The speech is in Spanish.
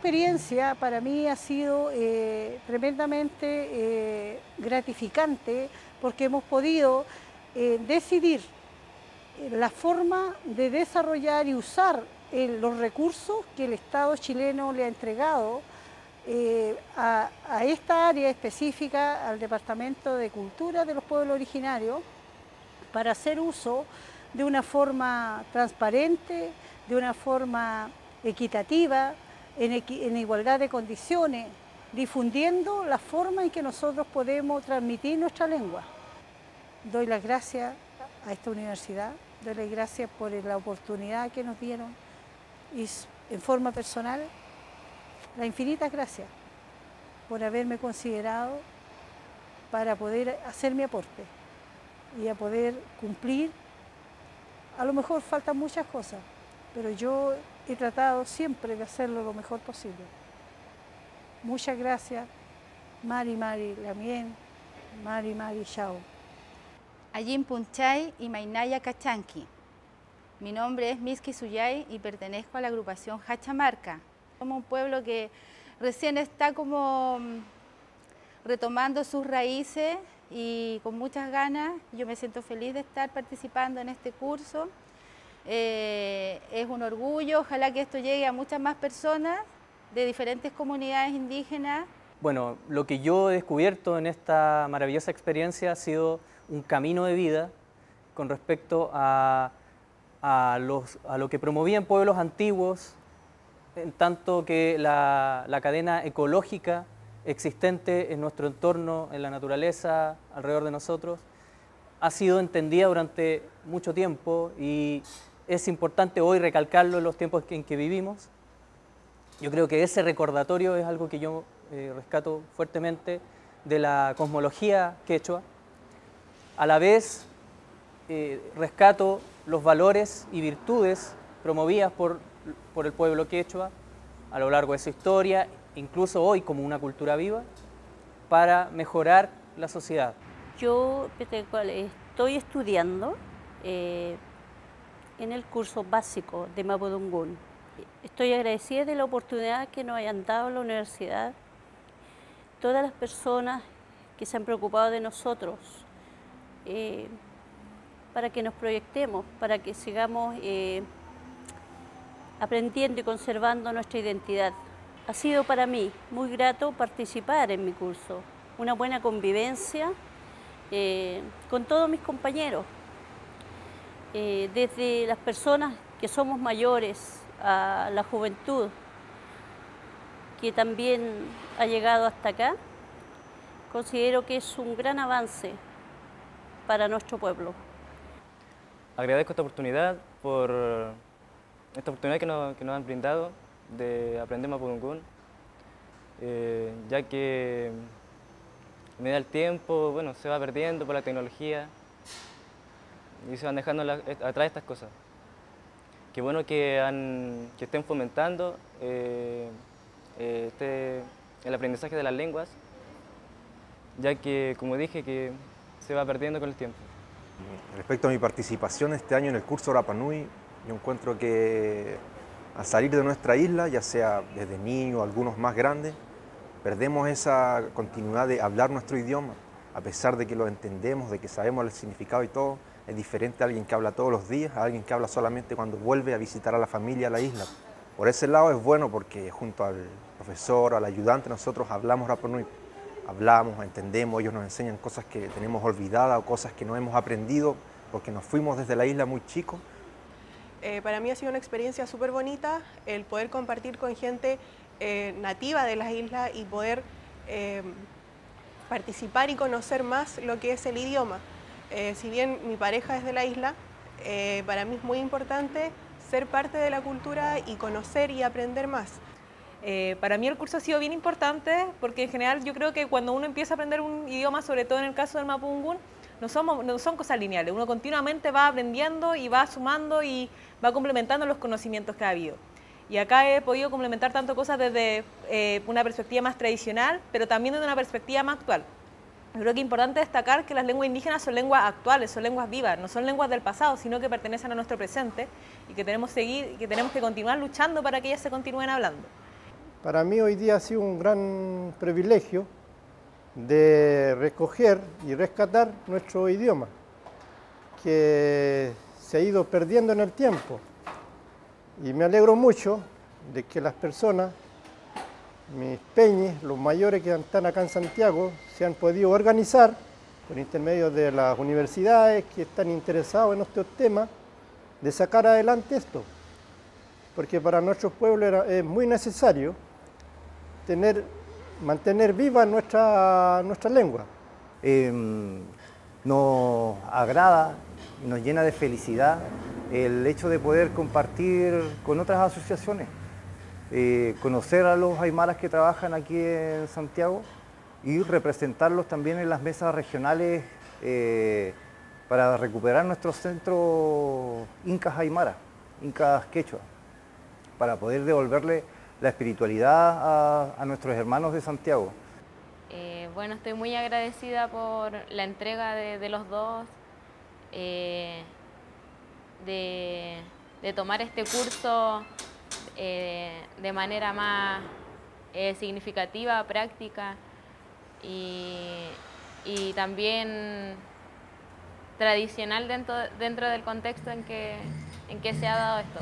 experiencia para mí ha sido eh, tremendamente eh, gratificante porque hemos podido eh, decidir la forma de desarrollar y usar los recursos que el Estado chileno le ha entregado a, esta área específica, al Departamento de Cultura de los Pueblos Originarios, para hacer uso de una forma transparente, de una forma equitativa, en, igualdad de condiciones, difundiendo la forma en que nosotros podemos transmitir nuestra lengua. Doy las gracias a esta universidad, doy las gracias por la oportunidad que nos dieron y en forma personal, las infinitas gracias por haberme considerado para poder hacer mi aporte y a poder cumplir. A lo mejor faltan muchas cosas, pero yo he tratado siempre de hacerlo lo mejor posible. Muchas gracias, Mari Mari Lamien, Mari Mari Chao. Allí Punchay y Mainaya Cachanqui. Mi nombre es Miski Suyay y pertenezco a la agrupación Hachamarca. Somos un pueblo que recién está como mm, retomando sus raíces y con muchas ganas. Yo me siento feliz de estar participando en este curso. Eh, es un orgullo, ojalá que esto llegue a muchas más personas de diferentes comunidades indígenas. Bueno, lo que yo he descubierto en esta maravillosa experiencia ha sido un camino de vida con respecto a, a, los, a lo que promovían pueblos antiguos, en tanto que la, la cadena ecológica existente en nuestro entorno, en la naturaleza, alrededor de nosotros, ha sido entendida durante mucho tiempo y es importante hoy recalcarlo en los tiempos en que vivimos. Yo creo que ese recordatorio es algo que yo eh, rescato fuertemente de la cosmología quechua. A la vez eh, rescato los valores y virtudes promovidas por, por el pueblo quechua a lo largo de su historia, incluso hoy como una cultura viva, para mejorar la sociedad. Yo estoy estudiando eh, en el curso básico de Mapudungún. Estoy agradecida de la oportunidad que nos hayan dado la universidad, todas las personas que se han preocupado de nosotros, eh, para que nos proyectemos, para que sigamos eh, aprendiendo y conservando nuestra identidad. Ha sido para mí muy grato participar en mi curso, una buena convivencia eh, con todos mis compañeros, eh, desde las personas que somos mayores a la juventud, que también ha llegado hasta acá, considero que es un gran avance para nuestro pueblo. Agradezco esta oportunidad por esta oportunidad que nos, han brindado de aprender Mapudungún, eh, ya que me da el tiempo, bueno, se va perdiendo por la tecnología, y se van dejando atrás estas cosas. Qué bueno que, que estén fomentando eh, eh, este, el aprendizaje de las lenguas, ya que, como dije, que se va perdiendo con el tiempo. Respecto a mi participación este año en el curso Rapanui, yo encuentro que al salir de nuestra isla, ya sea desde niños, algunos más grandes, perdemos esa continuidad de hablar nuestro idioma, a pesar de que lo entendemos, de que sabemos el significado y todo, es diferente a alguien que habla todos los días, a alguien que habla solamente cuando vuelve a visitar a la familia a la isla. Por ese lado es bueno porque junto al profesor, al ayudante, nosotros hablamos Rapanui, hablamos, entendemos, ellos nos enseñan cosas que tenemos olvidadas o cosas que no hemos aprendido porque nos fuimos desde la isla muy chicos. Eh, para mí ha sido una experiencia súper bonita el poder compartir con gente eh, nativa de las islas y poder eh, participar y conocer más lo que es el idioma. Eh, si bien mi pareja es de la isla, eh, para mí es muy importante ser parte de la cultura y conocer y aprender más. Eh, para mí el curso ha sido bien importante porque en general yo creo que cuando uno empieza a aprender un idioma, sobre todo en el caso del somos, no son cosas lineales, uno continuamente va aprendiendo y va sumando y va complementando los conocimientos que ha habido. Y acá he podido complementar tanto cosas desde una perspectiva más tradicional, pero también desde una perspectiva más actual. Creo que es importante destacar que las lenguas indígenas son lenguas actuales, son lenguas vivas, no son lenguas del pasado, sino que pertenecen a nuestro presente y que tenemos, seguir, que, tenemos que continuar luchando para que ellas se continúen hablando. Para mí hoy día ha sido un gran privilegio de recoger y rescatar nuestro idioma, que se ha ido perdiendo en el tiempo. Y me alegro mucho de que las personas, mis peñes, los mayores que están acá en Santiago, se han podido organizar por intermedio de las universidades que están interesados en estos temas, de sacar adelante esto. Porque para nuestros pueblos es muy necesario tener, mantener viva nuestra, nuestra lengua. Em, nos agrada, nos llena de felicidad el hecho de poder compartir con otras asociaciones, eh, conocer a los aymaras que trabajan aquí en Santiago y representarlos también en las mesas regionales eh, para recuperar nuestro centro Incas Aymara, Incas Quechua, para poder devolverle la espiritualidad a, nuestros hermanos de Santiago. Eh, bueno, estoy muy agradecida por la entrega de, los dos, de, tomar este curso eh, de manera más significativa, práctica y, también tradicional dentro, dentro del contexto en que, en que se ha dado esto.